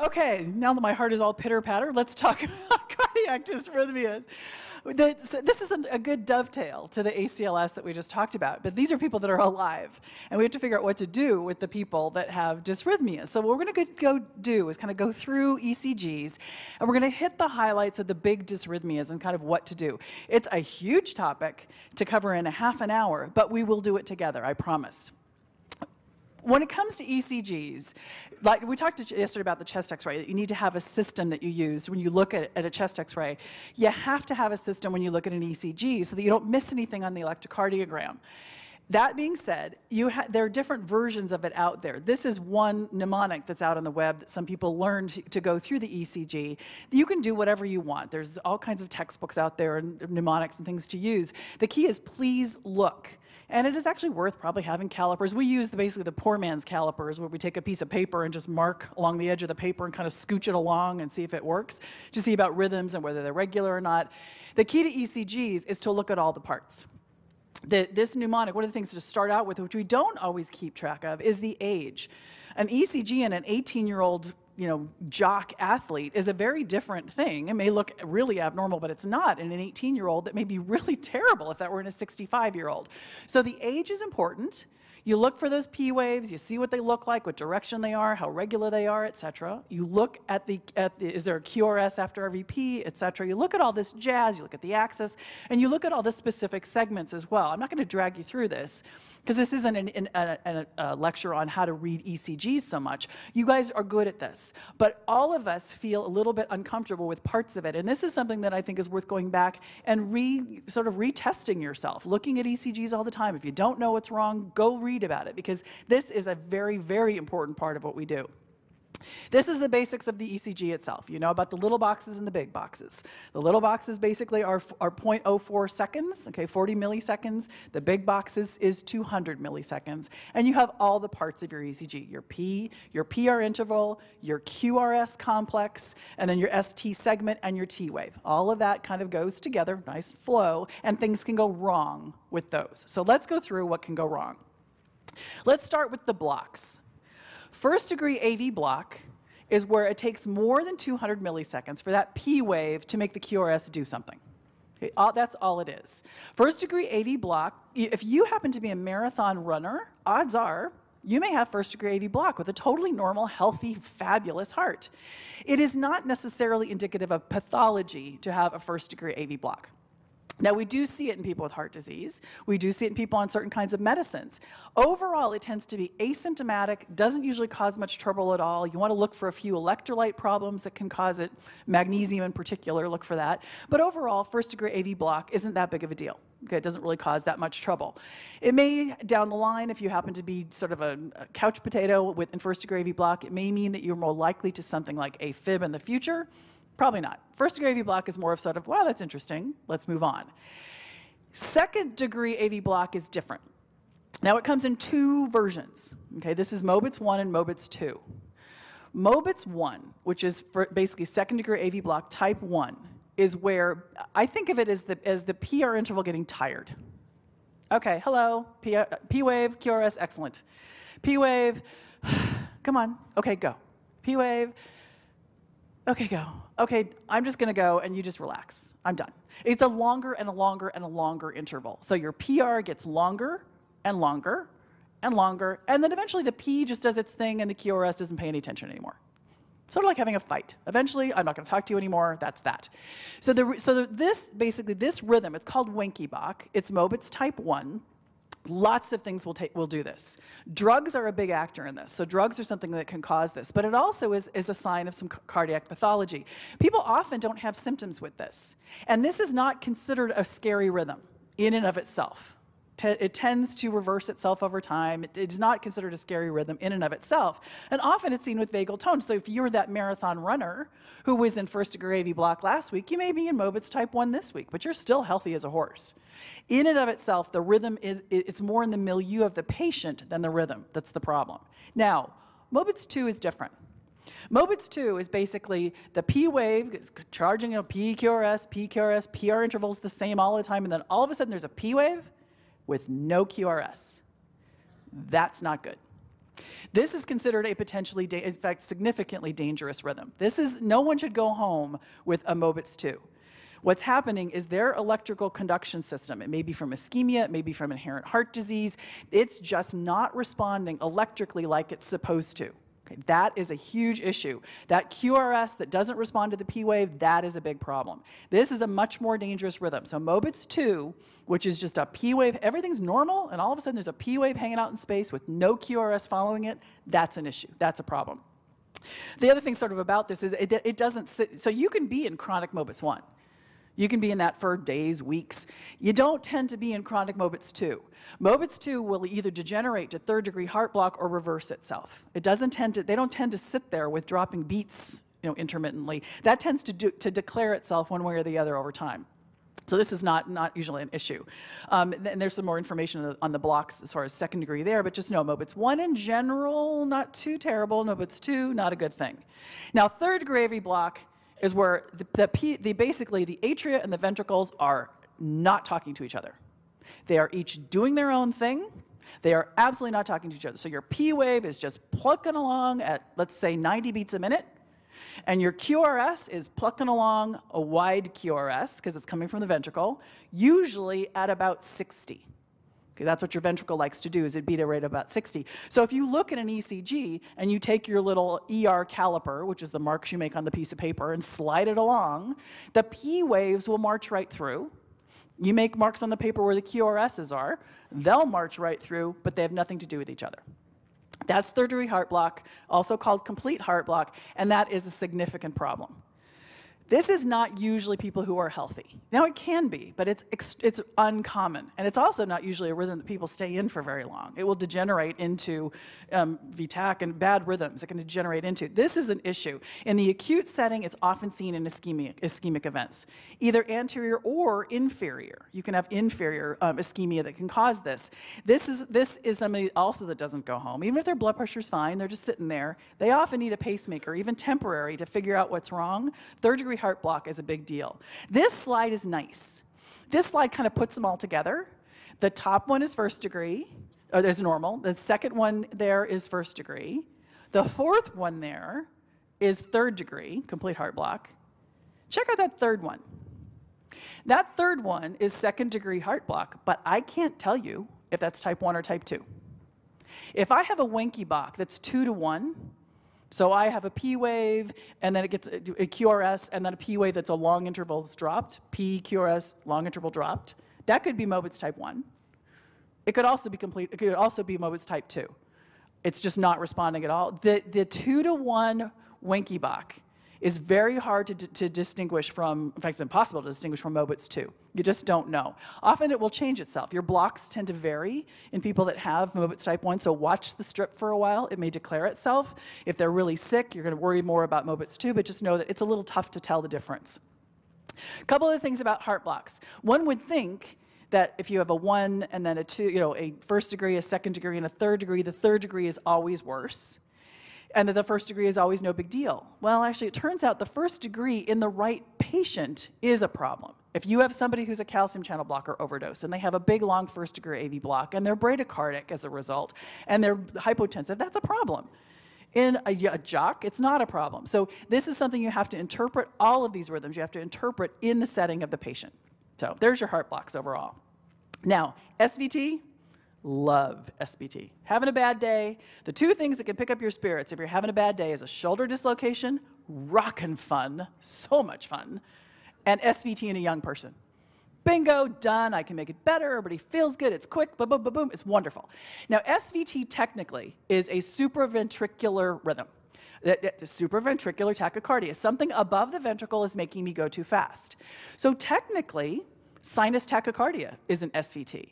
Okay, now that my heart is all pitter patter, let's talk about cardiac dysrhythmias. The, so this is a, good dovetail to the ACLS that we just talked about, but these are people that are alive, and we have to figure out what to do with the people that have dysrhythmia. So what we're going to go do is kind of go through ECGs, and we're going to hit the highlights of the big dysrhythmias and kind of what to do. It's a huge topic to cover in a half an hour, but we will do it together, I promise when it comes to ECGs, like we talked yesterday about the chest x-ray, you need to have a system that you use when you look at, at, a chest x-ray. You have to have a system when you look at an ECG so that you don't miss anything on the electrocardiogram. That being said, there are different versions of it out there. This is one mnemonic that's out on the web that some people learned to go through the ECG. You can do whatever you want. There's all kinds of textbooks out there and mnemonics and things to use. The key is please look. And it is actually worth probably having calipers. We use the, basically the poor man's calipers where we take a piece of paper and just mark along the edge of the paper and kind of scooch it along and see if it works to see about rhythms and whether they're regular or not. The key to ECGs is to look at all the parts. The, this mnemonic, one of the things to start out with, which we don't always keep track of, is the age. An ECG in an 18-year-old you know, jock athlete is a very different thing. It may look really abnormal, but it's not in an 18 year old that may be really terrible if that were in a 65 year old. So the age is important. You look for those P waves, you see what they look like, what direction they are, how regular they are, et cetera. You look at the, at the, is there a QRS after every P, et cetera. You look at all this jazz, you look at the axis, and you look at all the specific segments as well. I'm not gonna drag you through this, because this isn't an, an, a, a lecture on how to read ECGs so much. You guys are good at this, but all of us feel a little bit uncomfortable with parts of it, and this is something that I think is worth going back and re, sort of retesting yourself, looking at ECGs all the time. If you don't know what's wrong, go read read about it because this is a very, very important part of what we do. This is the basics of the ECG itself. You know about the little boxes and the big boxes. The little boxes basically are, are 0.04 seconds, okay, 40 milliseconds. The big boxes is 200 milliseconds. And you have all the parts of your ECG, your P, your PR interval, your QRS complex, and then your ST segment and your T wave. All of that kind of goes together, nice flow, and things can go wrong with those. So let's go through what can go wrong. Let's start with the blocks. First degree AV block is where it takes more than 200 milliseconds for that P wave to make the QRS do something. Okay, all, that's all it is. First degree AV block, if you happen to be a marathon runner, odds are you may have first degree AV block with a totally normal, healthy, fabulous heart. It is not necessarily indicative of pathology to have a first degree AV block. Now, we do see it in people with heart disease. We do see it in people on certain kinds of medicines. Overall, it tends to be asymptomatic, doesn't usually cause much trouble at all. You want to look for a few electrolyte problems that can cause it, magnesium in particular, look for that. But overall, first degree AV block isn't that big of a deal. Okay, it doesn't really cause that much trouble. It may, down the line, if you happen to be sort of a, a couch potato with in first degree AV block, it may mean that you're more likely to something like AFib in the future. Probably not. First degree AV block is more of sort of, wow, that's interesting, let's move on. Second degree AV block is different. Now it comes in two versions. Okay, this is Mobitz 1 and Mobitz 2. Mobitz 1, which is for basically second degree AV block type 1, is where I think of it as the, as the PR interval getting tired. Okay, hello, P, P wave, QRS, excellent. P wave, come on, okay, go. P wave, okay, go. Okay, I'm just gonna go and you just relax. I'm done. It's a longer and a longer and a longer interval. So your PR gets longer and longer and longer, and then eventually the P just does its thing and the QRS doesn't pay any attention anymore. Sort of like having a fight. Eventually, I'm not going to talk to you anymore. That's that. So, the, so this, basically, this rhythm, it's called Wenckebach. It's Mobitz type 1. Lots of things will, take, will do this. Drugs are a big actor in this. So drugs are something that can cause this. But it also is, is a sign of some cardiac pathology. People often don't have symptoms with this. And this is not considered a scary rhythm in and of itself it tends to reverse itself over time. It, it's not considered a scary rhythm in and of itself. And often it's seen with vagal tone. So if you're that marathon runner who was in first degree AV block last week, you may be in Mobitz type 1 this week, but you're still healthy as a horse. In and of itself, the rhythm is, it's more in the milieu of the patient than the rhythm that's the problem. Now, Mobitz 2 is different. Mobitz 2 is basically the P wave, is charging a P QRS, P QRS, PR intervals the same all the time, and then all of a sudden there's a P wave, with no QRS. That's not good. This is considered a potentially, in fact, significantly dangerous rhythm. This is, no one should go home with a Mobitz 2. What's happening is their electrical conduction system, it may be from ischemia, it may be from inherent heart disease, it's just not responding electrically like it's supposed to. Okay, that is a huge issue. That QRS that doesn't respond to the P wave, that is a big problem. This is a much more dangerous rhythm. So Mobitz 2, which is just a P wave, everything's normal, and all of a sudden there's a P wave hanging out in space with no QRS following it, that's an issue. That's a problem. The other thing sort of about this is it, it doesn't sit, so you can be in chronic Mobitz 1. You can be in that for days, weeks. You don't tend to be in chronic Mobitz 2. Mobitz 2 will either degenerate to third degree heart block or reverse itself. It doesn't tend to, they don't tend to sit there with dropping beats you know, intermittently. That tends to, do, to declare itself one way or the other over time. So this is not, not usually an issue. Um, and there's some more information on the blocks as far as second degree there, but just know Mobitz 1 in general, not too terrible. Mobitz 2, not a good thing. Now, third degree block, is where the, the, the, basically the atria and the ventricles are not talking to each other. They are each doing their own thing. They are absolutely not talking to each other. So your P wave is just plucking along at, let's say, 90 beats a minute. And your QRS is plucking along a wide QRS because it's coming from the ventricle, usually at about 60. That's what your ventricle likes to do, is it beat at a rate of about 60. So if you look at an ECG and you take your little ER caliper, which is the marks you make on the piece of paper, and slide it along, the P waves will march right through. You make marks on the paper where the QRSs are, they'll march right through, but they have nothing to do with each other. That's third degree heart block, also called complete heart block, and that is a significant problem. This is not usually people who are healthy. Now, it can be, but it's, it's uncommon. And it's also not usually a rhythm that people stay in for very long. It will degenerate into um, VTAC and bad rhythms it can degenerate into. This is an issue. In the acute setting, it's often seen in ischemic, ischemic events, either anterior or inferior. You can have inferior um, ischemia that can cause this. This is, this is somebody also that doesn't go home. Even if their blood pressure is fine, they're just sitting there. They often need a pacemaker, even temporary, to figure out what's wrong. Third degree heart block is a big deal. This slide is nice. This slide kind of puts them all together. The top one is first degree, or there's normal. The second one there is first degree. The fourth one there is third degree, complete heart block. Check out that third one. That third one is second degree heart block, but I can't tell you if that's type 1 or type 2. If I have a Wenckebach that's 2 to 1, so I have a P wave, and then it gets a, QRS, and then a P wave that's a long interval is dropped, P, QRS, long interval dropped. That could be Mobitz type 1. It could also be complete, it could also be Mobitz type 2. It's just not responding at all. The, the 2 to 1 Wenckebach is very hard to, to distinguish from, in fact, it's impossible to distinguish from Mobitz 2. You just don't know. Often it will change itself. Your blocks tend to vary in people that have Mobitz type 1, so watch the strip for a while. It may declare itself. If they're really sick, you're going to worry more about Mobitz 2, but just know that it's a little tough to tell the difference. A couple of things about heart blocks. One would think that if you have a one and then a two, you know, a first degree, a second degree, and a third degree, the third degree is always worse and that the first degree is always no big deal. Well, actually, it turns out the first degree in the right patient is a problem. If you have somebody who's a calcium channel blocker overdose and they have a big long first degree AV block and they're bradycardic as a result and they're hypotensive, that's a problem. In a, a jock, it's not a problem. So this is something you have to interpret all of these rhythms. You have to interpret in the setting of the patient. So there's your heart blocks overall. Now, SVT, love SVT. Having a bad day, the two things that can pick up your spirits if you're having a bad day is a shoulder dislocation, rockin' fun, so much fun, and SVT in a young person. Bingo, done, I can make it better, everybody feels good, it's quick, boom, boom, boom, boom, it's wonderful. Now, SVT technically is a supraventricular rhythm. The supraventricular tachycardia, something above the ventricle is making me go too fast. So technically, sinus tachycardia is an SVT.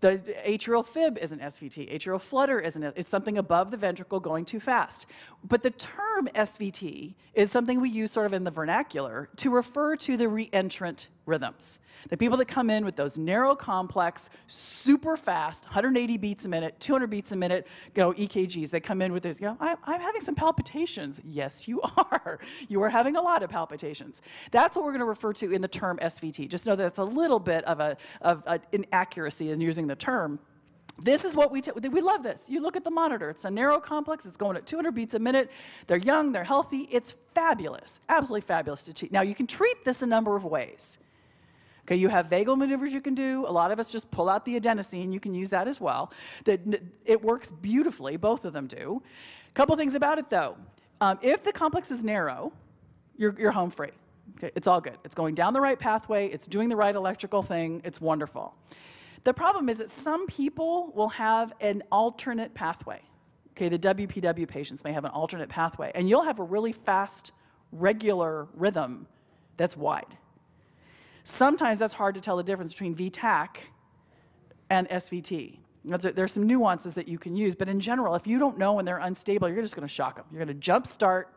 The atrial fib is an SVT. Atrial flutter is an, it's something above the ventricle going too fast. But the term SVT is something we use sort of in the vernacular to refer to the reentrant rhythms. The people that come in with those narrow, complex, super fast, 180 beats a minute, 200 beats a minute, you know, EKGs, they come in with this, you know, I'm, I'm having some palpitations. Yes, you are. You are having a lot of palpitations. That's what we're going to refer to in the term SVT. Just know that it's a little bit of, a, of an inaccuracy in using the term. This is what we, we love this. You look at the monitor, it's a narrow complex, it's going at 200 beats a minute. They're young, they're healthy, it's fabulous, absolutely fabulous to treat. Now, you can treat this a number of ways. Okay, you have vagal maneuvers you can do. A lot of us just pull out the adenosine. You can use that as well. That it works beautifully. Both of them do. A couple things about it though. Um, if the complex is narrow, you're, you're home free. Okay, it's all good. It's going down the right pathway. It's doing the right electrical thing. It's wonderful. The problem is that some people will have an alternate pathway. Okay, the WPW patients may have an alternate pathway, and you'll have a really fast, regular rhythm that's wide. Sometimes that's hard to tell the difference between VTAC and SVT. There's some nuances that you can use, but in general, if you don't know when they're unstable, you're just going to shock them. You're going to jump start,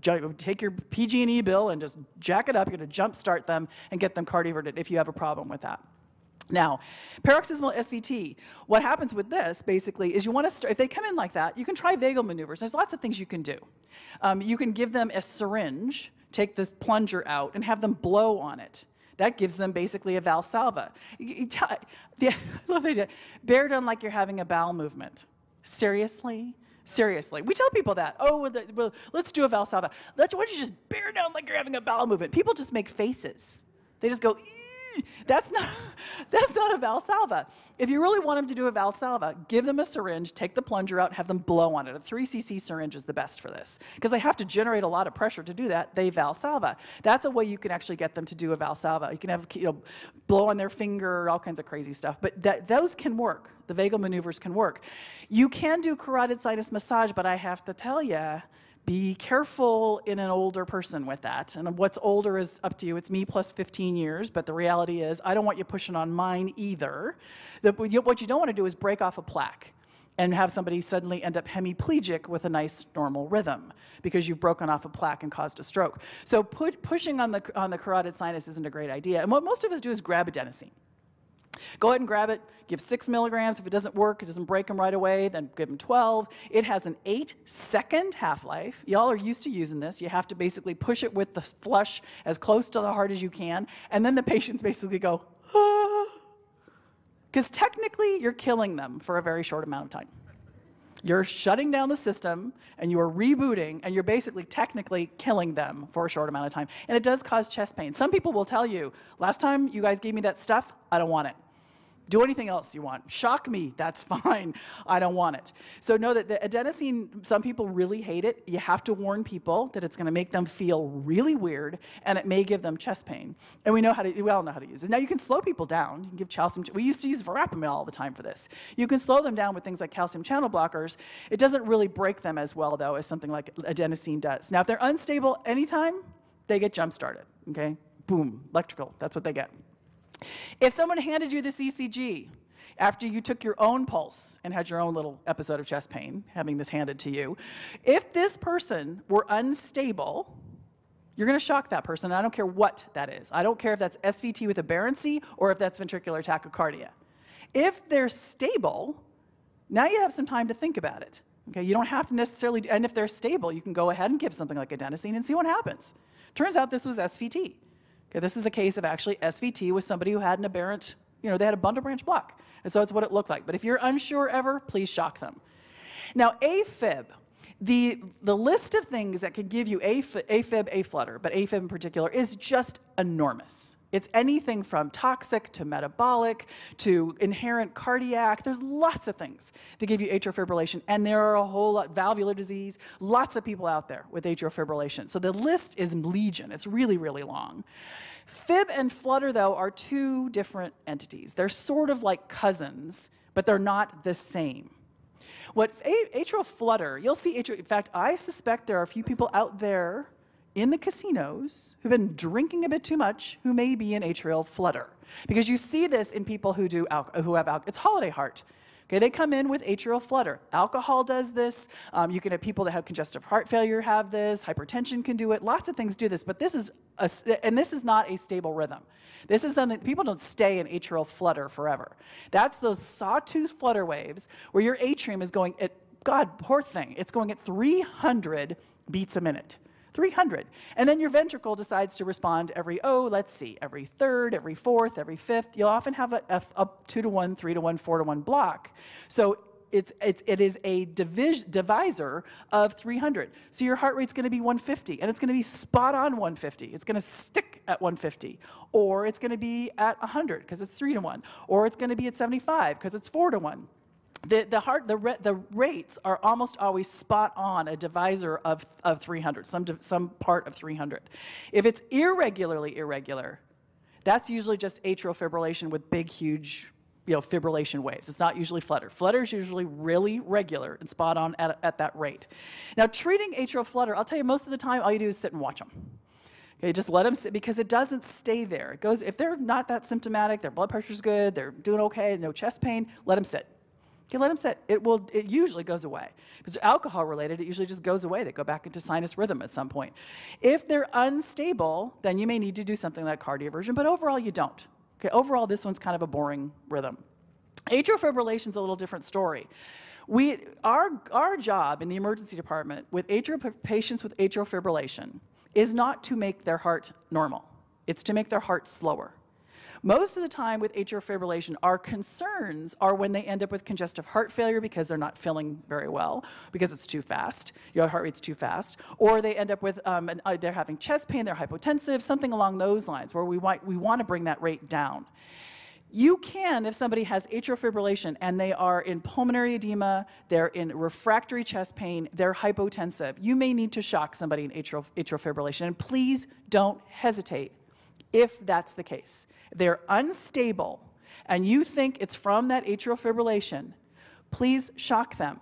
take your PG&E bill and just jack it up. You're going to jump start them and get them cardioverted if you have a problem with that. Now, paroxysmal SVT, what happens with this basically is you want to start, if they come in like that, you can try vagal maneuvers. There's lots of things you can do. Um, you can give them a syringe, take this plunger out, and have them blow on it. That gives them basically a Valsalva. I love the idea. Bear down like you're having a bowel movement. Seriously? Seriously. We tell people that. Oh, well, let's do a Valsalva. Let's, why don't you just bear down like you're having a bowel movement? People just make faces. They just go, that's not, that's not a Valsalva. If you really want them to do a Valsalva, give them a syringe, take the plunger out, have them blow on it. A 3 cc syringe is the best for this because they have to generate a lot of pressure to do that. They Valsalva. That's a way you can actually get them to do a Valsalva. You can have, you know, blow on their finger, all kinds of crazy stuff. But that, those can work. The vagal maneuvers can work. You can do carotid sinus massage, but I have to tell you, be careful in an older person with that. And what's older is up to you. It's me plus 15 years, but the reality is I don't want you pushing on mine either. The, what you don't want to do is break off a plaque and have somebody suddenly end up hemiplegic with a nice normal rhythm because you've broken off a plaque and caused a stroke. So put, pushing on the, on the carotid sinus isn't a great idea. And what most of us do is grab adenosine. Go ahead and grab it, give six milligrams. If it doesn't work, it doesn't break them right away, then give them 12. It has an eight second half life. Y'all are used to using this. You have to basically push it with the flush as close to the heart as you can, and then the patients basically go, Because ah. technically, you're killing them for a very short amount of time. You're shutting down the system and you're rebooting and you're basically technically killing them for a short amount of time. And it does cause chest pain. Some people will tell you, last time you guys gave me that stuff, I don't want it. Do anything else you want. Shock me, that's fine. I don't want it. So know that the adenosine, some people really hate it. You have to warn people that it's gonna make them feel really weird and it may give them chest pain. And we know how to, we all know how to use it. Now you can slow people down. You can give calcium, we used to use verapamil all the time for this. You can slow them down with things like calcium channel blockers. It doesn't really break them as well though as something like adenosine does. Now if they're unstable anytime, they get jump started, okay? Boom, electrical, that's what they get. If someone handed you this ECG after you took your own pulse and had your own little episode of chest pain, having this handed to you, if this person were unstable, you're going to shock that person. I don't care what that is. I don't care if that's SVT with aberrancy or if that's ventricular tachycardia. If they're stable, now you have some time to think about it. Okay, you don't have to necessarily, and if they're stable, you can go ahead and give something like adenosine and see what happens. Turns out this was SVT. Okay, this is a case of actually SVT with somebody who had an aberrant, you know, they had a bundle branch block. And so it's what it looked like. But if you're unsure ever, please shock them. Now, AFib, the, the list of things that could give you AFib, AFib, aflutter, but AFib in particular, is just enormous. It's anything from toxic to metabolic to inherent cardiac. There's lots of things that give you atrial fibrillation, and there are a whole lot, valvular disease, lots of people out there with atrial fibrillation. So the list is legion. It's really, really long. Fib and flutter, though, are two different entities. They're sort of like cousins, but they're not the same. What atrial flutter, you'll see atrial, in fact, I suspect there are a few people out there in the casinos who've been drinking a bit too much who may be in atrial flutter. Because you see this in people who, do who have alcohol. It's holiday heart. Okay, they come in with atrial flutter. Alcohol does this. Um, you can have people that have congestive heart failure have this. Hypertension can do it. Lots of things do this, but this is a, and this is not a stable rhythm. This is something people don't stay in atrial flutter forever. That's those sawtooth flutter waves where your atrium is going at God, poor thing. It's going at 300 beats a minute. 300. And then your ventricle decides to respond every, oh, let's see, every third, every fourth, every fifth. You'll often have a, a, a two to one, three to one, four to one block. So it's, it's, it is a divis, divisor of 300. So your heart rate's going to be 150, and it's going to be spot on 150. It's going to stick at 150, or it's going to be at 100 because it's 3 to 1, or it's going to be at 75 because it's 4 to 1. The, the, heart, the, the rates are almost always spot on a divisor of, of 300, some, some part of 300. If it's irregularly irregular, that's usually just atrial fibrillation with big, huge you know, fibrillation waves. It's not usually flutter. Flutter is usually really regular and spot on at, at that rate. Now, treating atrial flutter, I'll tell you, most of the time, all you do is sit and watch them. Okay, just let them sit because it doesn't stay there. It goes if they're not that symptomatic, their blood pressure's good, they're doing okay, no chest pain, let them sit. Okay, let them sit. It will. It usually goes away. If it's alcohol related, it usually just goes away. They go back into sinus rhythm at some point. If they're unstable, then you may need to do something like cardioversion, but overall you don't. Okay, overall, this one's kind of a boring rhythm. Atrial fibrillation is a little different story. We, our, our job in the emergency department with atrial, patients with atrial fibrillation is not to make their heart normal. It's to make their heart slower. Most of the time with atrial fibrillation, our concerns are when they end up with congestive heart failure because they're not filling very well, because it's too fast, your heart rate's too fast, or they end up with, um, an, uh, they're having chest pain, they're hypotensive, something along those lines where we want, we want to bring that rate down. You can, if somebody has atrial fibrillation and they are in pulmonary edema, they're in refractory chest pain, they're hypotensive, you may need to shock somebody in atrial, atrial fibrillation. And please don't hesitate if that's the case. They're unstable and you think it's from that atrial fibrillation, please shock them.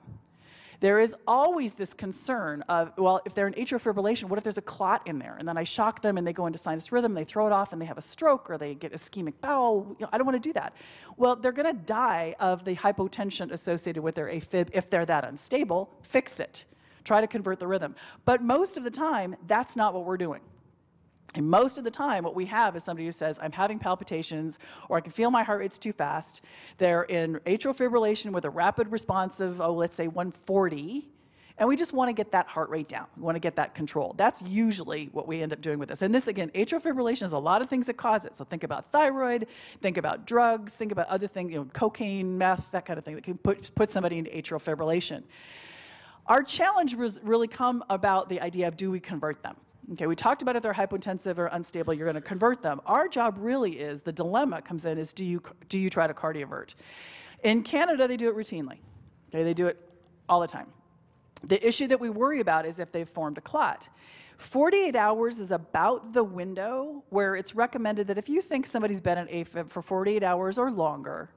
There is always this concern of, well, if they're in atrial fibrillation, what if there's a clot in there? And then I shock them and they go into sinus rhythm, they throw it off and they have a stroke or they get ischemic bowel. You know, I don't want to do that. Well, they're going to die of the hypotension associated with their AFib if they're that unstable. Fix it. Try to convert the rhythm. But most of the time, that's not what we're doing. And most of the time, what we have is somebody who says, I'm having palpitations, or I can feel my heart rate's too fast. They're in atrial fibrillation with a rapid response of, oh, let's say 140. And we just want to get that heart rate down. We want to get that control. That's usually what we end up doing with this. And this, again, atrial fibrillation is a lot of things that cause it. So think about thyroid, think about drugs, think about other things, you know, cocaine, meth, that kind of thing that can put, put somebody into atrial fibrillation. Our challenge was really come about the idea of do we convert them? Okay, we talked about if they're hypotensive or unstable, you're going to convert them. Our job really is the dilemma comes in is do you do you try to cardiovert? In Canada, they do it routinely. Okay, they do it all the time. The issue that we worry about is if they've formed a clot. 48 hours is about the window where it's recommended that if you think somebody's been at AFib for 48 hours or longer,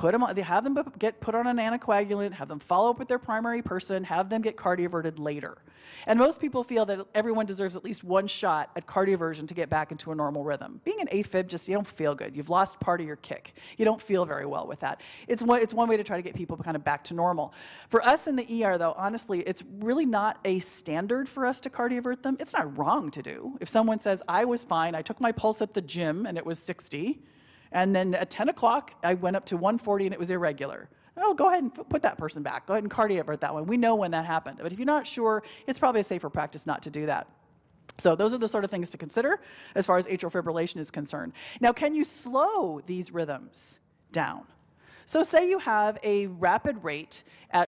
put them on, they have them get put on an anticoagulant, have them follow up with their primary person, have them get cardioverted later. And most people feel that everyone deserves at least one shot at cardioversion to get back into a normal rhythm. Being an AFib, just you don't feel good. You've lost part of your kick. You don't feel very well with that. It's one, it's one way to try to get people kind of back to normal. For us in the ER, though, honestly, it's really not a standard for us to cardiovert them. It's not wrong to do. If someone says, I was fine, I took my pulse at the gym and it was 60, and then at 10 o'clock, I went up to 140 and it was irregular. Oh, go ahead and put that person back. Go ahead and cardiovert that one. We know when that happened. But if you're not sure, it's probably a safer practice not to do that. So those are the sort of things to consider as far as atrial fibrillation is concerned. Now, can you slow these rhythms down? So say you have a rapid rate at